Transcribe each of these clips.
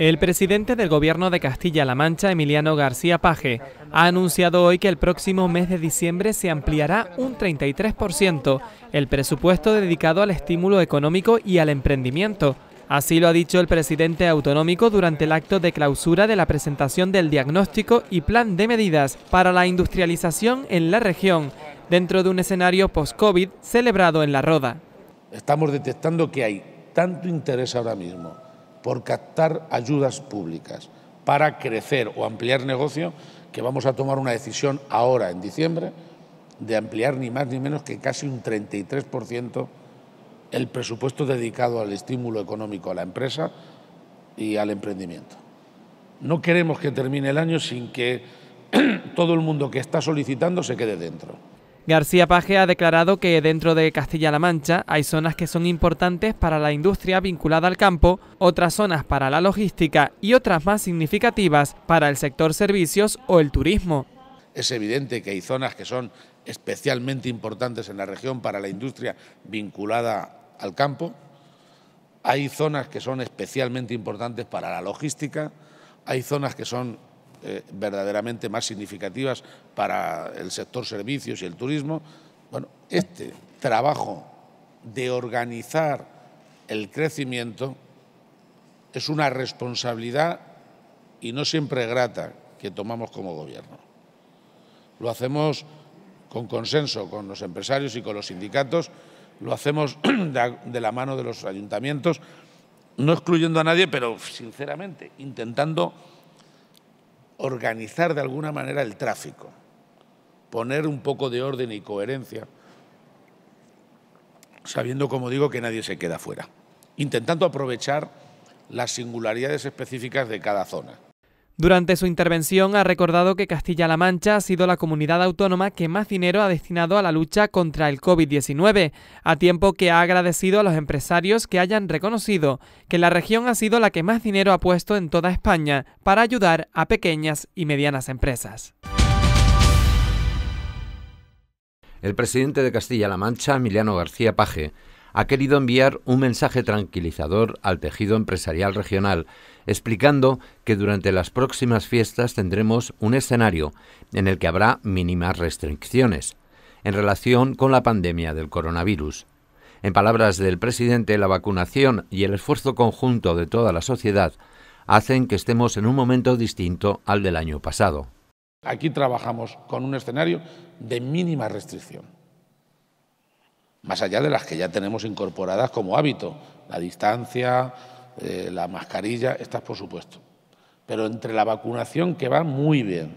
El presidente del Gobierno de Castilla-La Mancha, Emiliano García Paje, ha anunciado hoy que el próximo mes de diciembre se ampliará un 33% el presupuesto dedicado al estímulo económico y al emprendimiento. Así lo ha dicho el presidente autonómico durante el acto de clausura de la presentación del diagnóstico y plan de medidas para la industrialización en la región, dentro de un escenario post-COVID celebrado en La Roda. Estamos detectando que hay tanto interés ahora mismo por captar ayudas públicas para crecer o ampliar negocio, que vamos a tomar una decisión ahora, en diciembre, de ampliar ni más ni menos que casi un 33% el presupuesto dedicado al estímulo económico a la empresa y al emprendimiento. No queremos que termine el año sin que todo el mundo que está solicitando se quede dentro. García Paje ha declarado que dentro de Castilla-La Mancha hay zonas que son importantes para la industria vinculada al campo, otras zonas para la logística y otras más significativas para el sector servicios o el turismo. Es evidente que hay zonas que son especialmente importantes en la región para la industria vinculada al campo, hay zonas que son especialmente importantes para la logística, hay zonas que son eh, verdaderamente más significativas para el sector servicios y el turismo. Bueno, este trabajo de organizar el crecimiento es una responsabilidad y no siempre grata que tomamos como gobierno. Lo hacemos con consenso con los empresarios y con los sindicatos, lo hacemos de la mano de los ayuntamientos, no excluyendo a nadie, pero sinceramente intentando organizar de alguna manera el tráfico, poner un poco de orden y coherencia, sabiendo, como digo, que nadie se queda fuera, intentando aprovechar las singularidades específicas de cada zona. Durante su intervención ha recordado que Castilla-La Mancha ha sido la comunidad autónoma que más dinero ha destinado a la lucha contra el COVID-19, a tiempo que ha agradecido a los empresarios que hayan reconocido que la región ha sido la que más dinero ha puesto en toda España para ayudar a pequeñas y medianas empresas. El presidente de Castilla-La Mancha, Emiliano García Paje, ha querido enviar un mensaje tranquilizador al tejido empresarial regional, explicando que durante las próximas fiestas tendremos un escenario en el que habrá mínimas restricciones en relación con la pandemia del coronavirus. En palabras del presidente, la vacunación y el esfuerzo conjunto de toda la sociedad hacen que estemos en un momento distinto al del año pasado. Aquí trabajamos con un escenario de mínima restricción más allá de las que ya tenemos incorporadas como hábito, la distancia, eh, la mascarilla, estas por supuesto. Pero entre la vacunación, que va muy bien,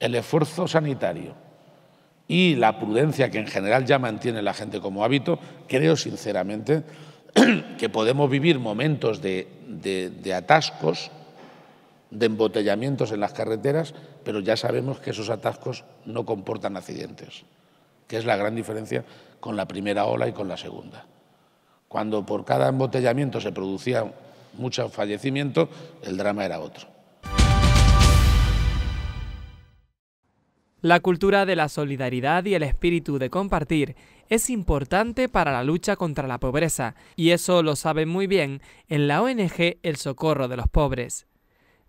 el esfuerzo sanitario y la prudencia que en general ya mantiene la gente como hábito, creo sinceramente que podemos vivir momentos de, de atascos, de embotellamientos en las carreteras, pero ya sabemos que esos atascos no comportan accidentes que es la gran diferencia con la primera ola y con la segunda. Cuando por cada embotellamiento se producía mucho fallecimiento, el drama era otro. La cultura de la solidaridad y el espíritu de compartir es importante para la lucha contra la pobreza, y eso lo saben muy bien en la ONG El Socorro de los Pobres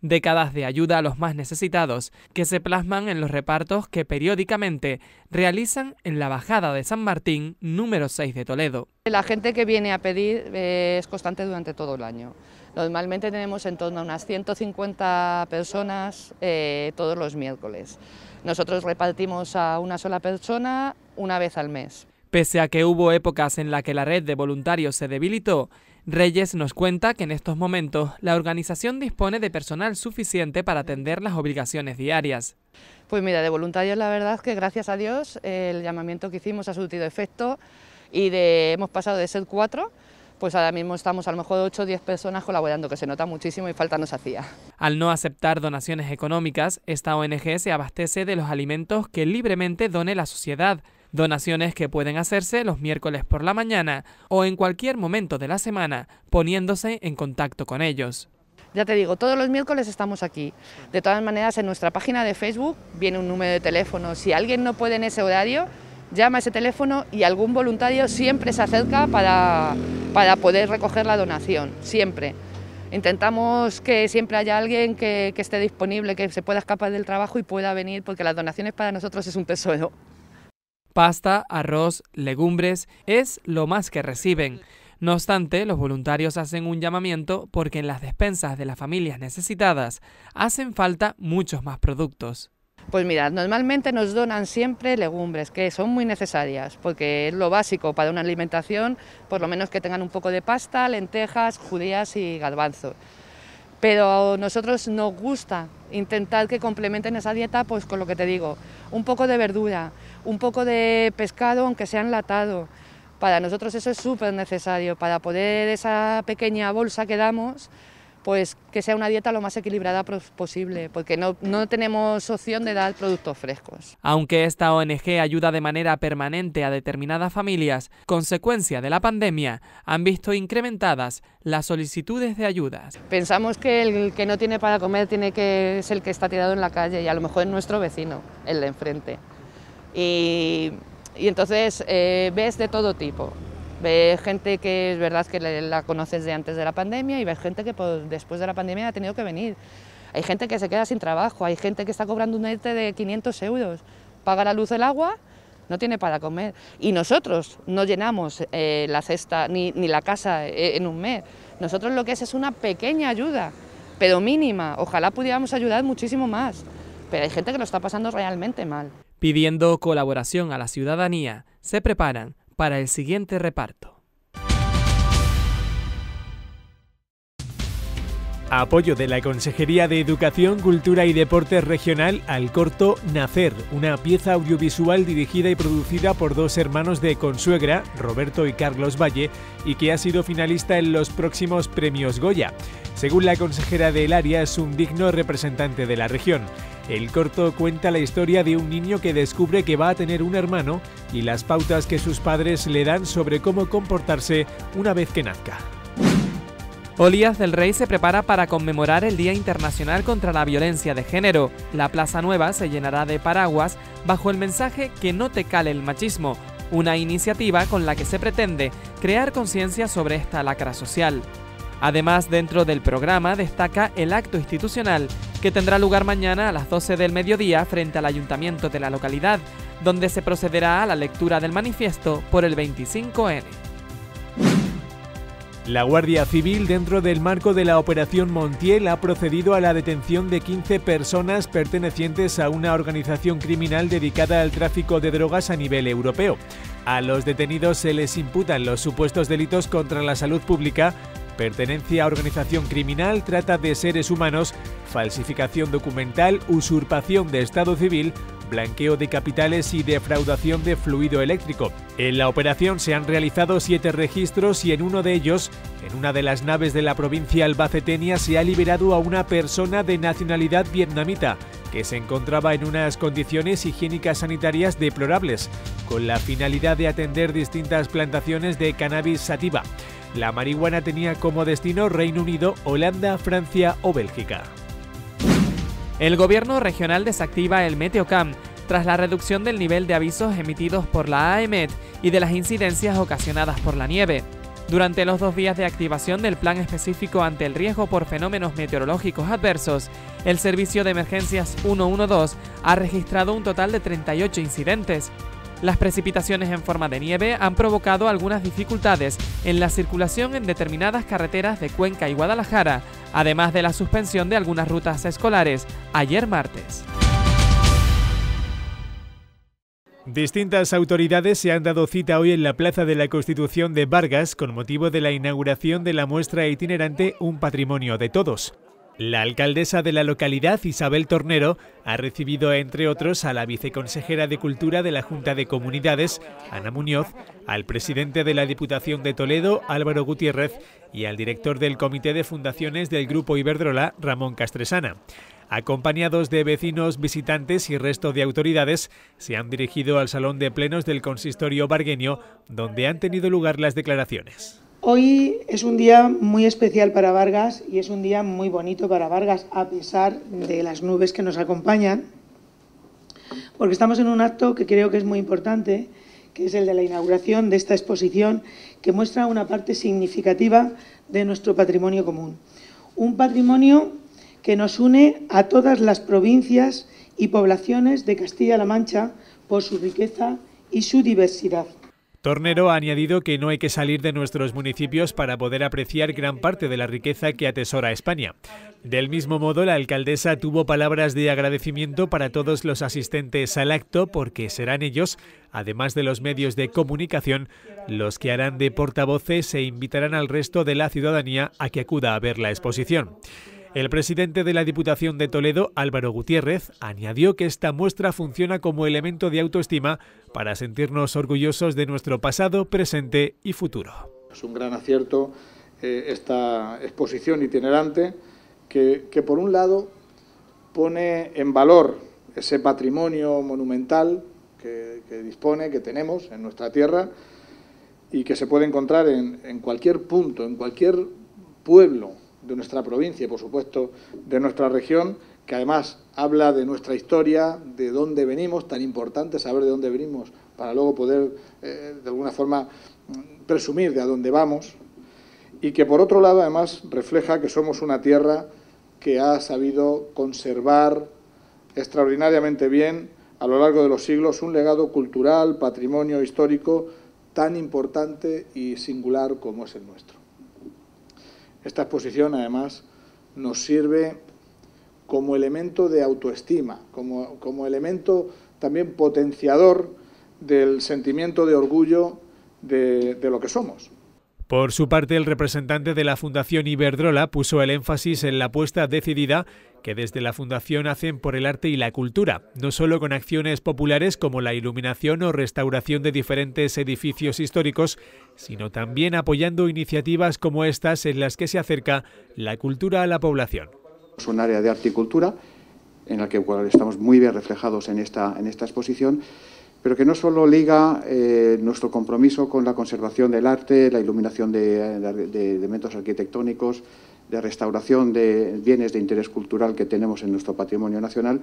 décadas de ayuda a los más necesitados que se plasman en los repartos que periódicamente realizan en la Bajada de San Martín número 6 de Toledo. La gente que viene a pedir eh, es constante durante todo el año. Normalmente tenemos en torno a unas 150 personas eh, todos los miércoles. Nosotros repartimos a una sola persona una vez al mes. Pese a que hubo épocas en las que la red de voluntarios se debilitó, Reyes nos cuenta que en estos momentos la organización dispone de personal suficiente para atender las obligaciones diarias. Pues mira, de voluntarios la verdad es que gracias a Dios el llamamiento que hicimos ha surtido efecto y de, hemos pasado de ser cuatro pues ahora mismo estamos a lo mejor 8 o 10 personas colaborando, que se nota muchísimo y falta nos hacía. Al no aceptar donaciones económicas, esta ONG se abastece de los alimentos que libremente done la sociedad, Donaciones que pueden hacerse los miércoles por la mañana o en cualquier momento de la semana poniéndose en contacto con ellos. Ya te digo, todos los miércoles estamos aquí. De todas maneras, en nuestra página de Facebook viene un número de teléfono. Si alguien no puede en ese horario, llama a ese teléfono y algún voluntario siempre se acerca para, para poder recoger la donación, siempre. Intentamos que siempre haya alguien que, esté disponible, que se pueda escapar del trabajo y pueda venir, porque las donaciones para nosotros es un tesoro. Pasta, arroz, legumbres es lo más que reciben. No obstante, los voluntarios hacen un llamamiento porque en las despensas de las familias necesitadas hacen falta muchos más productos. Pues mirad, normalmente nos donan siempre legumbres, que son muy necesarias, porque es lo básico para una alimentación, por lo menos que tengan un poco de pasta, lentejas, judías y garbanzos. Pero a nosotros nos gusta intentar que complementen esa dieta pues con lo que te digo, un poco de verdura, un poco de pescado aunque sea enlatado, para nosotros eso es súper necesario, para poder esa pequeña bolsa que damos, pues que sea una dieta lo más equilibrada posible, porque no, no, tenemos opción de dar productos frescos. Aunque esta ONG ayuda de manera permanente a determinadas familias, consecuencia de la pandemia, han visto incrementadas las solicitudes de ayudas. Pensamos que el que no tiene para comer tiene que ser el que está tirado en la calle y a lo mejor es nuestro vecino, el de enfrente. Y y entonces eh, ves de todo tipo. Ves gente que es verdad que la conoces de antes de la pandemia y ves gente que después de la pandemia ha tenido que venir. Hay gente que se queda sin trabajo, hay gente que está cobrando un ERTE de 500 euros, paga la luz, el agua, no tiene para comer. Y nosotros no llenamos eh, la cesta ni, ni la casa eh, en un mes. Nosotros lo que es es una pequeña ayuda, pero mínima. Ojalá pudiéramos ayudar muchísimo más. Pero hay gente que lo está pasando realmente mal. Pidiendo colaboración a la ciudadanía, se preparan para el siguiente reparto. Apoyo de la Consejería de Educación, Cultura y Deportes Regional al corto Nacer, una pieza audiovisual dirigida y producida por dos hermanos de consuegra, Roberto y Carlos Valle, y que ha sido finalista en los próximos premios Goya. Según la consejera del área, es un digno representante de la región. El corto cuenta la historia de un niño que descubre que va a tener un hermano y las pautas que sus padres le dan sobre cómo comportarse una vez que nazca. Olías del Rey se prepara para conmemorar el Día Internacional contra la Violencia de Género. La Plaza Nueva se llenará de paraguas bajo el mensaje Que no te cale el machismo, una iniciativa con la que se pretende crear conciencia sobre esta lacra social. Además, dentro del programa destaca el acto institucional que tendrá lugar mañana a las 12 del mediodía frente al ayuntamiento de la localidad, donde se procederá a la lectura del manifiesto por el 25N. La Guardia Civil, dentro del marco de la Operación Montiel, ha procedido a la detención de 15 personas pertenecientes a una organización criminal dedicada al tráfico de drogas a nivel europeo. A los detenidos se les imputan los supuestos delitos contra la salud pública, pertenencia a organización criminal, trata de seres humanos, falsificación documental, usurpación de Estado civil, blanqueo de capitales y defraudación de fluido eléctrico. En la operación se han realizado siete registros y en uno de ellos, en una de las naves de la provincia albacetenia, se ha liberado a una persona de nacionalidad vietnamita que se encontraba en unas condiciones higiénicas sanitarias deplorables, con la finalidad de atender distintas plantaciones de cannabis sativa. La marihuana tenía como destino Reino Unido, Holanda, Francia o Bélgica. El gobierno regional desactiva el Meteocam tras la reducción del nivel de avisos emitidos por la AEMET y de las incidencias ocasionadas por la nieve. Durante los dos días de activación del plan específico ante el riesgo por fenómenos meteorológicos adversos, el Servicio de Emergencias 112 ha registrado un total de 38 incidentes, las precipitaciones en forma de nieve han provocado algunas dificultades en la circulación en determinadas carreteras de Cuenca y Guadalajara, además de la suspensión de algunas rutas escolares ayer martes. Distintas autoridades se han dado cita hoy en la Plaza de la Constitución de Vargas con motivo de la inauguración de la muestra itinerante Un Patrimonio de Todos. La alcaldesa de la localidad, Isabel Tornero, ha recibido, entre otros, a la viceconsejera de Cultura de la Junta de Comunidades, Ana Muñoz, al presidente de la Diputación de Toledo, Álvaro Gutiérrez, y al director del Comité de Fundaciones del Grupo Iberdrola, Ramón Castresana. Acompañados de vecinos, visitantes y resto de autoridades, se han dirigido al Salón de Plenos del Consistorio Bargueño, donde han tenido lugar las declaraciones. Hoy es un día muy especial para Vargas y es un día muy bonito para Vargas, a pesar de las nubes que nos acompañan, porque estamos en un acto que creo que es muy importante, que es el de la inauguración de esta exposición que muestra una parte significativa de nuestro patrimonio común. un patrimonio que nos une a todas las provincias y poblaciones de Castilla-La Mancha por su riqueza y su diversidad. Tornero ha añadido que no hay que salir de nuestros municipios para poder apreciar gran parte de la riqueza que atesora España. Del mismo modo, la alcaldesa tuvo palabras de agradecimiento para todos los asistentes al acto porque serán ellos, además de los medios de comunicación, los que harán de portavoces e invitarán al resto de la ciudadanía a que acuda a ver la exposición. El presidente de la Diputación de Toledo, Álvaro Gutiérrez, añadió que esta muestra funciona como elemento de autoestima para sentirnos orgullosos de nuestro pasado, presente y futuro. Es un gran acierto eh, esta exposición itinerante que, por un lado pone en valor ese patrimonio monumental que, dispone, que tenemos en nuestra tierra y que se puede encontrar en cualquier punto, en cualquier pueblo de nuestra provincia y, por supuesto, de nuestra región, que además habla de nuestra historia, de dónde venimos, tan importante saber de dónde venimos para luego poder, eh, de alguna forma, presumir de a dónde vamos, y que, por otro lado, además, refleja que somos una tierra que ha sabido conservar extraordinariamente bien a lo largo de los siglos un legado cultural, patrimonio histórico tan importante y singular como es el nuestro. Esta exposición, además, nos sirve como elemento de autoestima, como, elemento también potenciador del sentimiento de orgullo de lo que somos. Por su parte, el representante de la Fundación Iberdrola puso el énfasis en la apuesta decidida que desde la Fundación hacen por el arte y la cultura, no solo con acciones populares como la iluminación o restauración de diferentes edificios históricos, sino también apoyando iniciativas como estas en las que se acerca la cultura a la población. Es un área de arte y cultura en la que estamos muy bien reflejados en esta, en esta exposición pero que no solo liga eh, nuestro compromiso con la conservación del arte, la iluminación de, de elementos arquitectónicos, de restauración de bienes de interés cultural que tenemos en nuestro patrimonio nacional,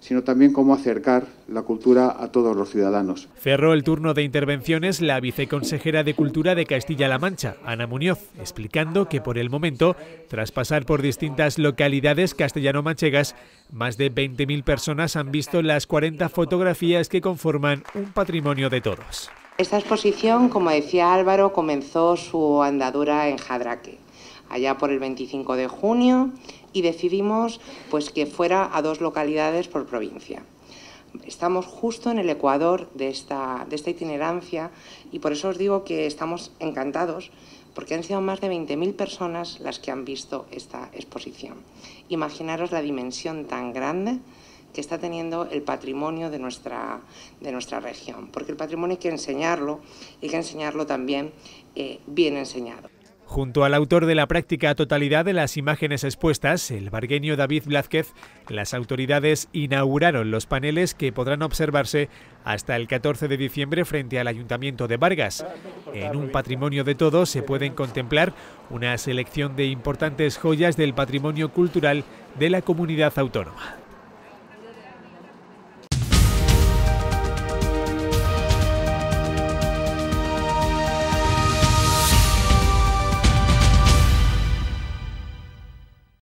sino también cómo acercar la cultura a todos los ciudadanos. Cerró el turno de intervenciones la viceconsejera de Cultura de Castilla-La Mancha, Ana Muñoz, explicando que por el momento, tras pasar por distintas localidades castellano-manchegas, más de 20.000 personas han visto las 40 fotografías que conforman un patrimonio de todos. Esta exposición, como decía Álvaro, comenzó su andadura en Jadraque allá por el 25 de junio y decidimos pues, que fuera a dos localidades por provincia. Estamos justo en el ecuador de esta, de esta itinerancia y por eso os digo que estamos encantados porque han sido más de 20.000 personas las que han visto esta exposición. Imaginaros la dimensión tan grande que está teniendo el patrimonio de nuestra, de nuestra región, porque el patrimonio hay que enseñarlo y hay que enseñarlo también eh, bien enseñado. Junto al autor de la práctica totalidad de las imágenes expuestas, el bargueño David Blázquez, las autoridades inauguraron los paneles que podrán observarse hasta el 14 de diciembre frente al Ayuntamiento de Vargas. En un patrimonio de todos se pueden contemplar una selección de importantes joyas del patrimonio cultural de la comunidad autónoma.